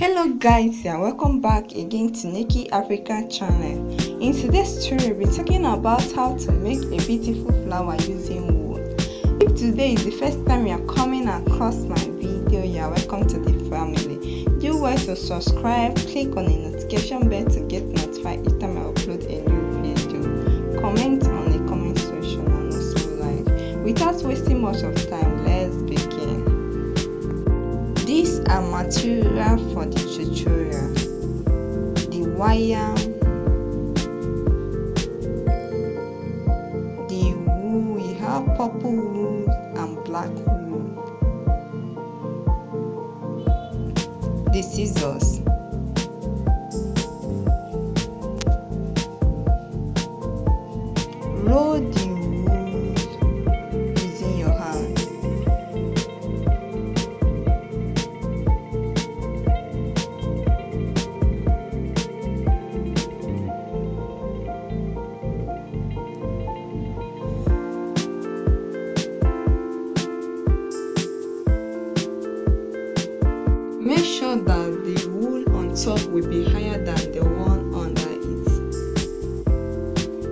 Hello guys and welcome back again to Nekky Africa channel. In today's story we're talking about how to make a beautiful flower using wool. If today is the first time you are coming across my video, you are welcome to the family. Do well to subscribe, click on the notification bell to get notified each time I upload a new video. Comment on the comment section and also like. Without wasting much of time, are material for the tutorial. The wire, the wool, we have purple wool and black wool. The scissors. Roll top will be higher than the one under it.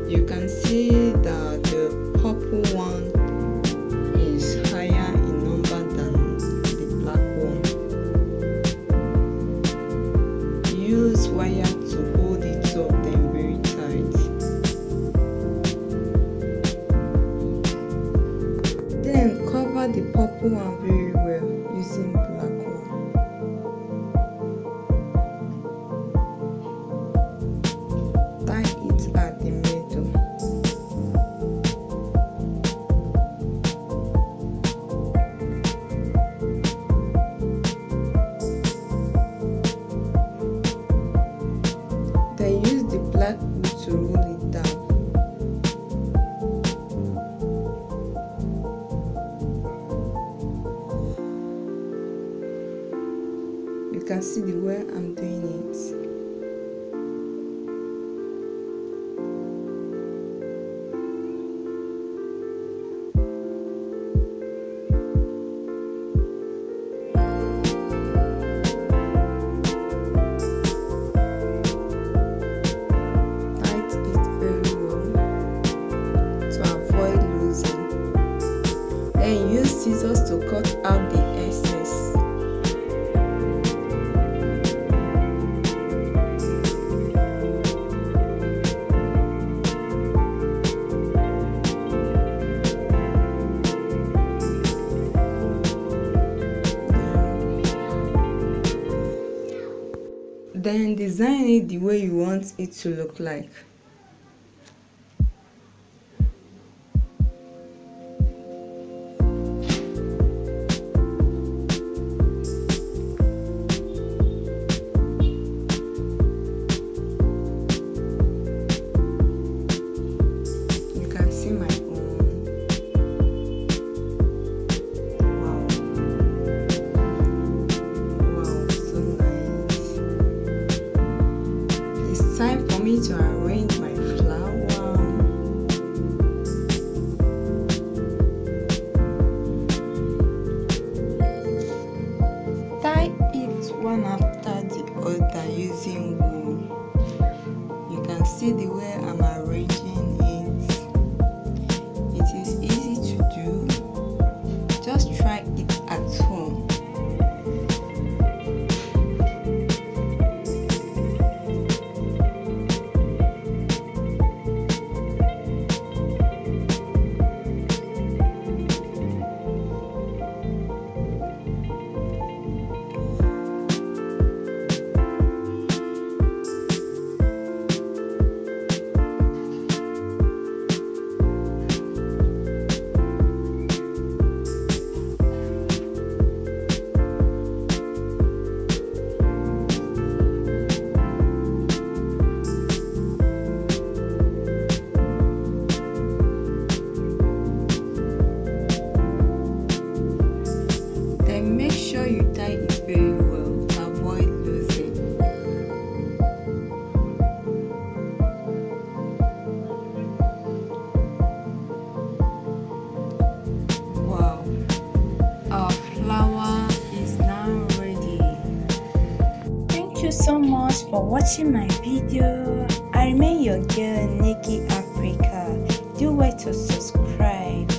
You can see that the purple one is higher in number than the black one. Use wire to hold it up then very tight. Then cover the purple one very well using black can see the way I'm doing use scissors to cut out the Then design it the way you want it to look like. To arrange my flower. Tie it one after the other using wool. You can see the way I'm arranging it. It is easy to do. Just try it so much for watching my video. I remain your girl Nekky Africa. Do wait to subscribe.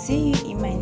See you in my